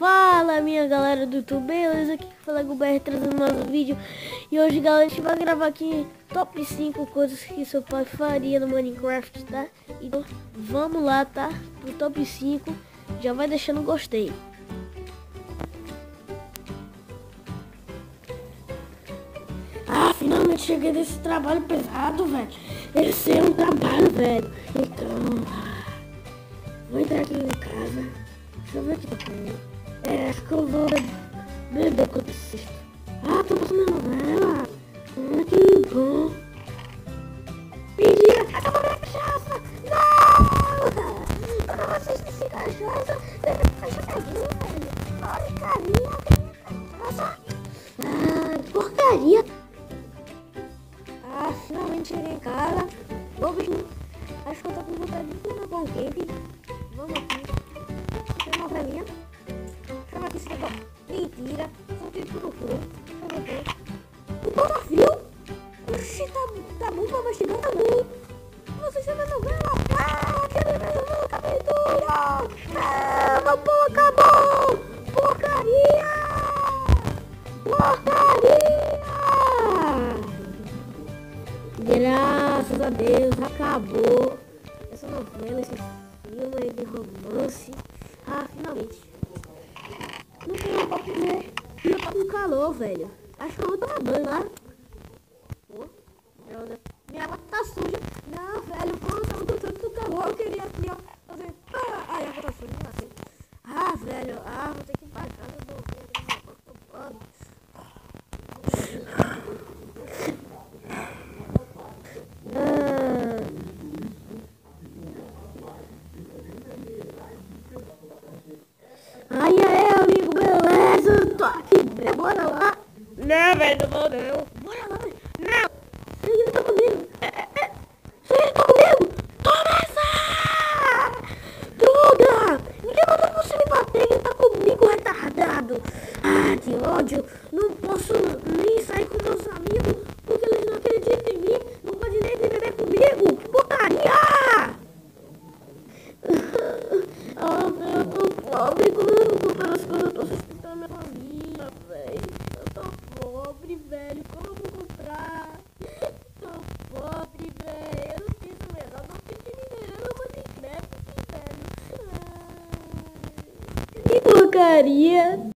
Fala minha galera do YouTube, beleza? Aqui que fala é BR trazendo mais um vídeo E hoje galera a gente vai gravar aqui top 5 coisas que seu pai faria no Minecraft, tá? Então vamos lá, tá? Pro top 5, já vai deixando gostei Ah, finalmente cheguei desse trabalho pesado, velho Esse é um trabalho, velho Então, vou entrar aqui em casa Deixa eu ver aqui tá é, acho que eu vou beber quando assisto. Ah, tô passando novela. Ah, que bom. Mentira, acabou minha cachaça. Não! Eu não assisto esse cachaça. Cachaça velho. Porcaria, cachaça. Ah, porcaria. Ah, finalmente cheguei em casa. Vou Acho que eu tô com vontade de comer pão quente. Vamos aqui. Mentira. Só tem tudo cru. Deixa eu ver. O tá frio? Oxi, tá, tá bom pra mastigar, tá bom. Você chama novela. Ah, quero ver o capítulo. Ah, meu pão acabou. Porcaria. Porcaria. Graças a Deus, acabou essa novela, esse filme de romance. Ah, finalmente. Tô com calor, velho. Acho que eu vou tomar banho lá. Pô, minha água tá suja. Não, velho, pô, eu tava com tanto calor. Eu queria aqui, ó, fazer... Ah, ai, a água tá suja, não assim. Ah, velho, ah, vou ter que ir pra casa do... Ai, ai, amigo, beleza? Tô aqui, bora lá. Não, velho, não vou não. Bora lá, velho. Não. Ainda tá comigo. É, é, é. Você ainda tá comigo? Toma essa! Droga! Ninguém mandou você me bater, ele tá comigo, retardado. Ah, que ódio. Não posso nem sair com meus amigos, velho. Como eu vou comprar? tô pobre, velho. Eu não fiz o menor, dinheiro no Minecraft, velho. Que porcaria.